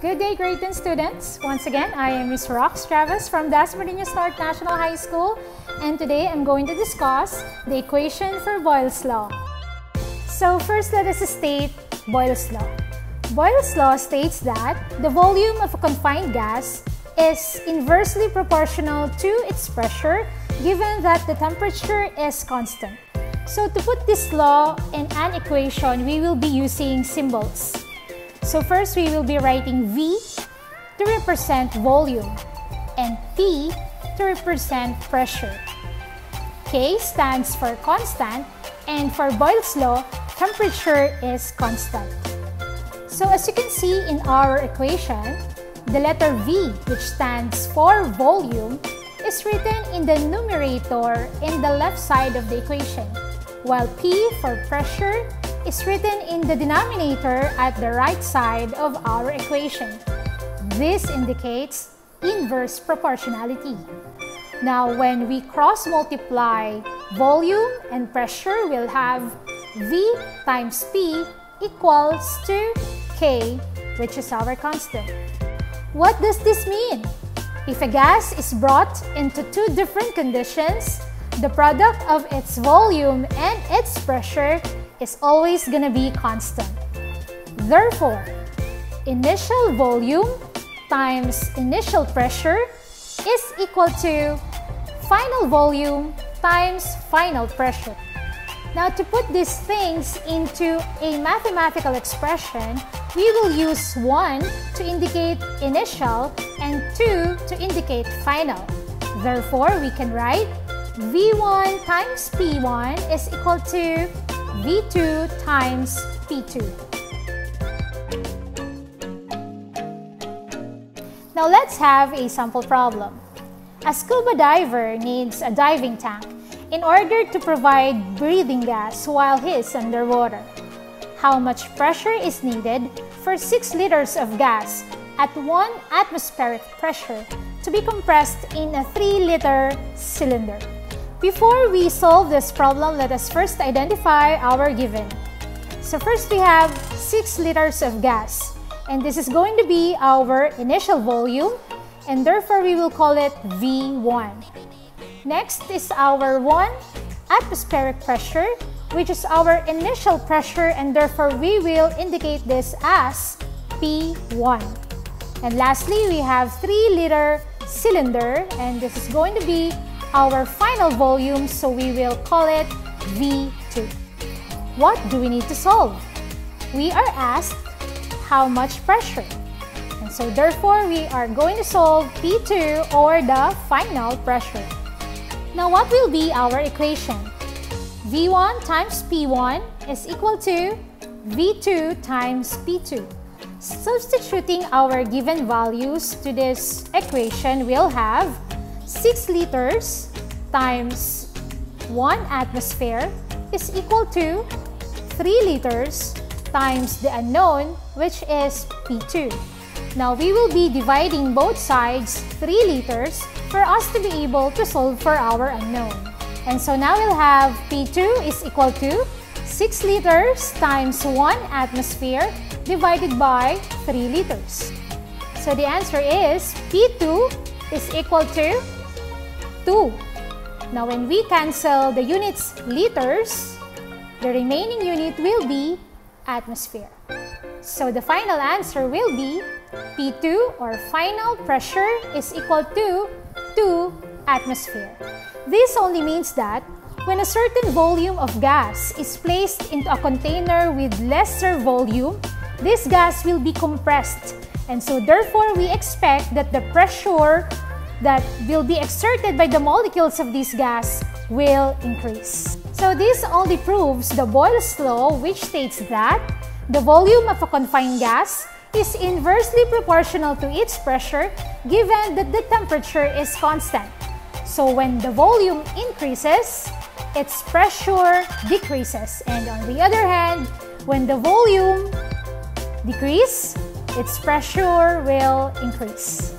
Good day, grade 10 students. Once again, I am Ms. Rox Travis from Dasmariñas North National High School, and today I'm going to discuss the equation for Boyle's Law. So first, let us state Boyle's Law. Boyle's Law states that the volume of a confined gas is inversely proportional to its pressure given that the temperature is constant. So to put this law in an equation, we will be using symbols. So first we will be writing V to represent volume and P to represent pressure. K stands for constant and for Boyle's law, temperature is constant. So as you can see in our equation, the letter V, which stands for volume, is written in the numerator in the left side of the equation, while P for pressure is written in the denominator at the right side of our equation. This indicates inverse proportionality. Now, when we cross multiply volume and pressure, we'll have V times P equals to K, which is our constant. What does this mean? If a gas is brought into two different conditions, the product of its volume and its pressure is always going to be constant. Therefore, initial volume times initial pressure is equal to final volume times final pressure. Now, to put these things into a mathematical expression, we will use 1 to indicate initial and 2 to indicate final. Therefore, we can write V1 times P1 is equal to V2 times P2. Now let's have a sample problem. A scuba diver needs a diving tank in order to provide breathing gas while he is underwater. How much pressure is needed for 6 liters of gas at 1 atmospheric pressure to be compressed in a 3-liter cylinder? Before we solve this problem, let us first identify our given. So first we have 6 liters of gas. And this is going to be our initial volume and therefore we will call it V1. Next is our 1 atmospheric pressure which is our initial pressure and therefore we will indicate this as P1. And lastly, we have 3 liter cylinder and this is going to be our final volume, so we will call it V2. What do we need to solve? We are asked how much pressure. And so therefore, we are going to solve P2 or the final pressure. Now what will be our equation? V1 times P1 is equal to V2 times P2. Substituting our given values to this equation, we'll have 6 liters times 1 atmosphere is equal to 3 liters times the unknown, which is P2. Now, we will be dividing both sides 3 liters for us to be able to solve for our unknown. And so now we'll have P2 is equal to 6 liters times 1 atmosphere divided by 3 liters. So the answer is P2 is equal to 2. Now when we cancel the units liters, the remaining unit will be atmosphere. So the final answer will be P2 or final pressure is equal to 2 atmosphere. This only means that when a certain volume of gas is placed into a container with lesser volume, this gas will be compressed. And so therefore, we expect that the pressure that will be exerted by the molecules of this gas will increase. So this only proves the Boyle's law which states that the volume of a confined gas is inversely proportional to its pressure given that the temperature is constant. So when the volume increases, its pressure decreases. And on the other hand, when the volume decreases, its pressure will increase.